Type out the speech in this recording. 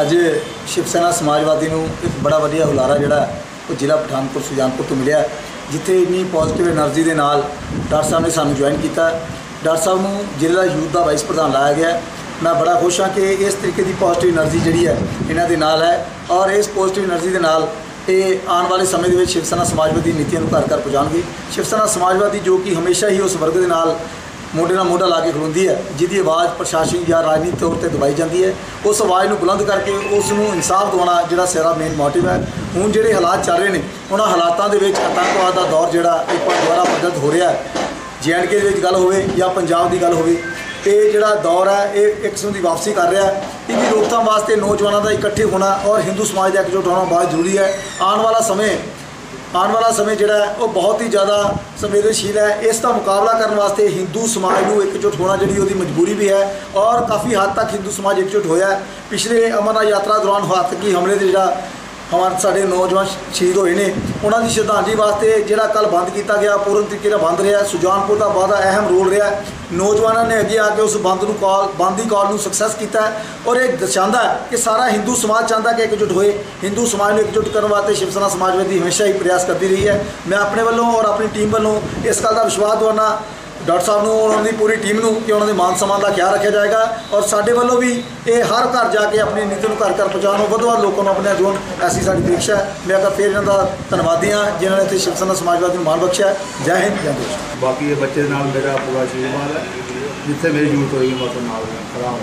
ਅੱਜ ਸ਼ਿਵ ਸੈਨਾ ਸਮਾਜਵਾਦੀ ਨੂੰ ਇੱਕ ਬੜਾ ਵਧੀਆ ਹੁਲਾਰਾ ਜਿਹੜਾ ਉਹ ਜ਼ਿਲ੍ਹਾ ਪਠਾਨਕੋਟ ਸੁਜਾਨਪੁਰ ਤੋਂ ਮਿਲਿਆ ਜਿੱਥੇ ਇੰਨੀ ਪੋਜ਼ਿਟਿਵ એનર્ਜੀ ਦੇ ਨਾਲ ਡਾਕਟਰ ਸਾਹਿਬ ਨੇ ਸਾਨੂੰ ਜੁਆਇਨ ਕੀਤਾ ਡਾਕਟਰ ਸਾਹਿਬ ਨੂੰ ਜ਼ਿਲ੍ਹਾ ਯੂਥ ਦਾ ਵਾਈਸ ਪ੍ਰਧਾਨ ਲਾਇਆ ਗਿਆ ਮੈਂ ਬੜਾ ਖੁਸ਼ ਹਾਂ ਕਿ ਇਸ ਤਰੀਕੇ ਦੀ ਪੋਜ਼ਿਟਿਵ એનર્ਜੀ ਜਿਹੜੀ ਹੈ, ਇਹਨਾਂ ਦੇ ਨਾਲ ਹੈ ਔਰ ਇਸ ਪੋਜ਼ਿਟਿਵ એનર્ਜੀ ਦੇ ਨਾਲ ਇਹ ਆਉਣ ਵਾਲੇ ਸਮੇਂ ਦੇ ਵਿੱਚ ਸ਼ਿਵ ਸੈਨਾ ਸਮਾਜਵਾਦੀ ਨੀਤੀਆਂ ਨੂੰ ਘਰ ਘਰ ਪਹੁੰਚਾਉਣਗੇ ਸ਼ਿਵ ਸੈਨਾ ਸਮਾਜਵਾਦੀ ਜੋ ਕਿ ਹਮੇਸ਼ਾ ਹੀ ਉਸ ਵਰਗ ਦੇ ਨਾਲ ਮੋਢੇ ਨਾਲ ਮੋਢਾ ਲਾ ਕੇ ਖਲੋਂਦੀ ਹੈ, ਜਿਹਦੀ ਆਵਾਜ਼ ਪ੍ਰਸ਼ਾਸਨ ਜਾਂ ਰਾਜਨੀਤਿਕ ਤੌਰ ਤੇ ਦਬਾਈ ਜਾਂਦੀ ਹੈ। ਉਸ ਆਵਾਜ਼ ਨੂੰ ਬੁਲੰਦ ਕਰਕੇ ਉਸ ਨੂੰ ਇਨਸਾਫ ਦਿਵਾਉਣਾ ਜਿਹੜਾ ਸਾਰਾ ਮੇਨ ਮੋਟਿਵ ਹੈ। ਹੁਣ ਜਿਹੜੇ ਹਾਲਾਤ ਚੱਲ ਰਹੇ ਨੇ, ਉਹਨਾਂ ਹਾਲਾਤਾਂ ਦੇ ਵਿੱਚ ਆਤੰਕਵਾਦ ਦਾ ਦੌਰ ਜਿਹੜਾ ਇੱਕ ਵਾਰ ਦੁਬਾਰਾ ਪ੍ਰਗਟ ਹੋ ਰਿਹਾ ਹੈ। ਜੀਐਨਕੇ ਦੇ ਵਿੱਚ ਗੱਲ ਹੋਵੇ ਜਾਂ ਪੰਜਾਬ ਦੀ ਗੱਲ ਹੋਵੇ, ਇਹ ਜਿਹੜਾ ਦੌਰ ਹੈ, ਇਹ ਇੱਕ ਕਿਸਮ ਦੀ ਵਾਪਸੀ ਕਰ ਰਿਹਾ ਹੈ। ਇਹਦੀ ਰੋਕਥਾਮ ਵਾਸਤੇ ਨੌਜਵਾਨਾਂ ਦਾ ਇਕੱਠੇ ਹੋਣਾ ਔਰ ਹਿੰਦੂ ਸਮਾਜ ਦਾ ਇਕਜੁੱਟ ਹੋਣਾ ਬਹੁਤ ਜ਼ਰੂਰੀ ਹੈ। ਆਉਣ ਵਾਲਾ ਸਮੇਂ ਆਉਣ ਵਾਲਾ ਸਮੇਂ ਜਿਹੜਾ ਉਹ ਬਹੁਤ ਹੀ ਜ਼ਿਆਦਾ ਸੰਵੇਦਨਸ਼ੀਲ ਹੈ। ਇਸ ਦਾ ਮੁਕਾਬਲਾ ਕਰਨ ਵਾਸਤੇ ਹਿੰਦੂ ਸਮਾਜ ਨੂੰ ਇਕਜੁੱਟ ਹੋਣਾ ਜਿਹੜੀ ਉਹਦੀ ਮਜਬੂਰੀ ਵੀ ਹੈ ਔਰ ਕਾਫੀ ਹੱਦ ਤੱਕ ਹਿੰਦੂ ਸਮਾਜ ਇਕਜੁੱਟ ਹੋਇਆ ਪਿਛਲੇ ਅਮਰਨਾਥ ਯਾਤਰਾ ਦੌਰਾਨ ਹੱਤਕੀ ਹਮਲੇ ਦੇ ਜਿਹੜਾ ਹਮਾਰੇ ਸਾਡੇ ਨੌਜਵਾਨ ਸ਼ਹੀਦ ਹੋਏ ਨੇ। ਉਹਨਾਂ ਦੀ ਸ਼ਰਧਾਂਜਲੀ ਵਾਸਤੇ ਜਿਹੜਾ ਕੱਲ ਬੰਦ ਕੀਤਾ ਗਿਆ, ਪੂਰਨ ਤਰੀਕੇ ਨਾਲ ਬੰਦ ਰਿਹਾ। ਸੁਜਾਨਪੁਰ ਦਾ ਬਹੁਤ ਅਹਿਮ ਰੋਲ ਰਿਹਾ। ਨੌਜਵਾਨਾਂ ਨੇ ਅੱਗੇ ਆ ਕੇ ਉਸ ਬੰਦ ਨੂੰ ਕਾਲ, ਬੰਦ ਦੀ ਕਾਲ ਨੂੰ ਸਕਸੈਸ ਕੀਤਾ ਔਰ ਇਹ ਦਰਸਾਉਂਦਾ ਕਿ ਸਾਰਾ ਹਿੰਦੂ ਸਮਾਜ ਚਾਹੁੰਦਾ ਕਿ ਇਕਜੁੱਟ ਹੋਏ। ਹਿੰਦੂ ਸਮਾਜ ਨੂੰ ਇਕਜੁੱਟ ਕਰਨ ਵਾਸਤੇ ਸ਼ਿਵ ਸੈਨਾ ਸਮਾਜਵਾਦੀ ਹਮੇਸ਼ਾ ਹੀ ਪ੍ਰਯਾਸ ਕਰਦੀ ਰਹੀ ਹੈ। ਮੈਂ ਆਪਣੇ ਵੱਲੋਂ ਔਰ ਆਪਣੀ ਟੀਮ ਵੱਲੋਂ ਇਸ ਗੱਲ ਦਾ ਵਿਸ਼ਵਾਸ ਦਿਵਾਉਣਾ ਡਾਕਟਰ ਸਾਹਿਬ ਨੂੰ, ਉਹਨਾਂ ਦੀ ਪੂਰੀ ਟੀਮ ਨੂੰ ਕਿ ਉਹਨਾਂ ਦੇ ਮਾਨ ਸਨਮਾਨ ਦਾ ਖਿਆਲ ਰੱਖਿਆ ਜਾਏਗਾ ਔਰ ਸਾਡੇ ਵੱਲੋਂ ਵੀ ਇਹ ਹਰ ਘਰ ਜਾ ਕੇ ਆਪਣੀ ਨੀਤੀ ਨੂੰ ਘਰ ਘਰ ਪਹੁੰਚਾਉਣ ਨੂੰ ਵੱਧ ਤੋਂ ਵੱਧ ਲੋਕਾਂ ਨੂੰ ਆਪਣੇ ਜੋਨ, ਐਸੀ ਸਾਡੀ ਪ੍ਰੀਖਿਆ ਹੈ। ਮੈਂ ਅਗਰ ਫਿਰ ਇਹਨਾਂ ਦਾ ਧੰਨਵਾਦੀ ਹਾਂ ਜਿਨ੍ਹਾਂ ਨੇ ਇੱਥੇ ਸ਼ਿਵ ਸੈਨਾ ਸਮਾਜਵਾਦੀ ਨੂੰ ਮਾਣ ਬਖਸ਼ਿਆ ਜੈ ਹਿੰਦ, ਜੈ ਦੇਸ਼ ਬਾਕੀ ਇਹ ਬੱਚੇ ਦੇ ਨਾਲ ਮੇਰਾ ਪੂਰਾ ਆਸ਼ੀਰਵਾਦ ਹੈ। ਜਿੱਥੇ ਮੇਰੀ ਜ਼ਰੂਰਤ ਹੋਈ ਮੈਂ ਤੁਹਾਡੇ ਨਾਲ ਖੜਾ ਹਾਂ